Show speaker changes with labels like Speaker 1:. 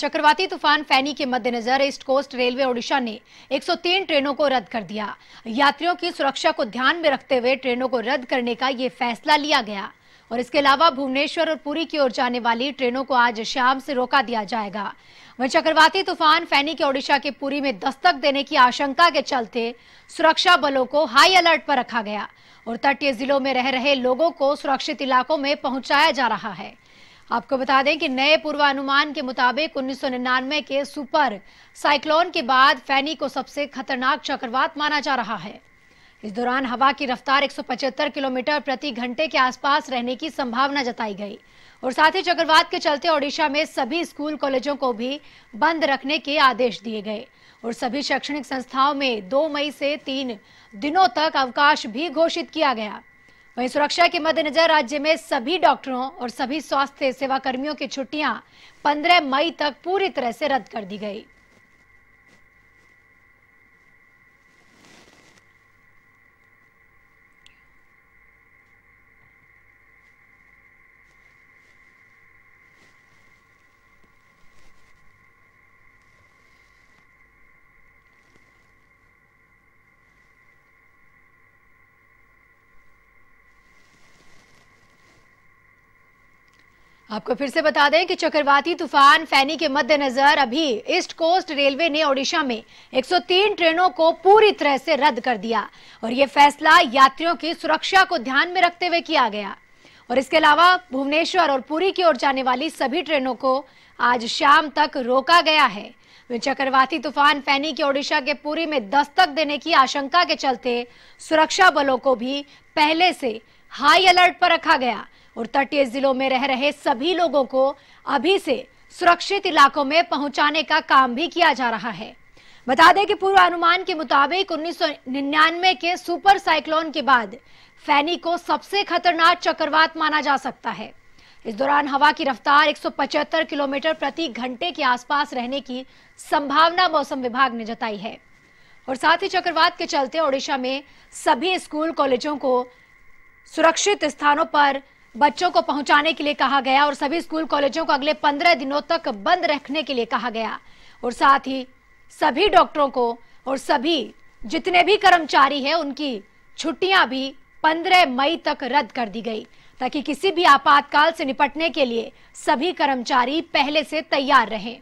Speaker 1: चक्रवाती तूफ़ान फैनी के मद्देनजर ईस्ट कोस्ट रेलवे ओडिशा ने 103 ट्रेनों को रद्द कर दिया। यात्रियों की सुरक्षा को ध्यान में रखते हुए ट्रेनों को रद्द करने का ये फैसला लिया गया। और इसके अलावा भुवनेश्वर और पुरी की ओर जाने वाली ट्रेनों को आज शाम से रोका दिया जाएगा। वहीं चक्रवाती तूफ़ान फैनी के ओडिशा के पुरी में दस्तक देने की आशंका के चलते सुरक्षा बलों को हाई अलर्ट पर रखा गया। और तटीय जिलों में रह रहे लोगों को सुरक्षित इलाकों में पहुँचाया जा रहा है। आपको बता दें कि नए पूर्वानुमान के मुताबिक उन्नीस सौ निन्यानवे के सुपर साइक्लोन के बाद फैनी को सबसे खतरनाक चक्रवात माना जा रहा है। इस दौरान हवा की रफ्तार 175 किलोमीटर प्रति घंटे के आसपास रहने की संभावना जताई गई। और साथ ही चक्रवात के चलते ओडिशा में सभी स्कूल कॉलेजों को भी बंद रखने के आदेश दिए गए। और सभी शैक्षणिक संस्थाओं में 2 मई से तीन दिनों तक अवकाश भी घोषित किया गया। वहीं सुरक्षा के मद्देनजर राज्य में सभी डॉक्टरों और सभी स्वास्थ्य सेवा कर्मियों की छुट्टियाँ 15 मई तक पूरी तरह से रद्द कर दी गई। आपको फिर से बता दें कि चक्रवाती तूफ़ान फैनी के मद्देनजर अभी ईस्ट कोस्ट रेलवे ने ओडिशा में 103 ट्रेनों को पूरी तरह से रद्द कर दिया और यह फैसला यात्रियों की सुरक्षा को ध्यान में रखते हुए किया गया। और इसके अलावा भुवनेश्वर और पुरी की ओर जाने वाली सभी ट्रेनों को आज शाम तक रोका गया है। चक्रवाती तूफ़ान फैनी के ओडिशा के पुरी में दस्तक देने की आशंका के चलते सुरक्षा बलों को भी पहले से हाई अलर्ट पर रखा गया और तटीय जिलों में रह रहे सभी लोगों को अभी से सुरक्षित इलाकों में पहुँचाने का काम भी किया जा रहा है। बता दें कि पूर्वानुमान के मुताबिक 1999 के सुपर साइक्लोन के बाद फैनी को सबसे खतरनाक चक्रवात माना जा सकता है। इस दौरान हवा की रफ्तार 175 किलोमीटर प्रति घंटे के आसपास रहने की संभावना मौसम विभाग ने जताई है। और साथ ही चक्रवात के चलते ओडिशा में सभी स्कूल, कॉलेजों को सुरक्षित स्थानों पर बच्चों को पहुँचाने के लिए कहा गया और सभी स्कूल कॉलेजों को अगले पंद्रह दिनों तक बंद रखने के लिए कहा गया। और साथ ही सभी डॉक्टरों को और सभी जितने भी कर्मचारी हैं, उनकी छुट्टियाँ भी पंद्रह मई तक रद्द कर दी गई, ताकि किसी भी आपातकाल से निपटने के लिए सभी कर्मचारी पहले से तैयार रहें।